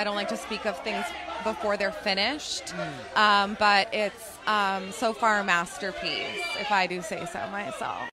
I don't like to speak of things before they're finished, mm. um, but it's um, so far a masterpiece, if I do say so myself.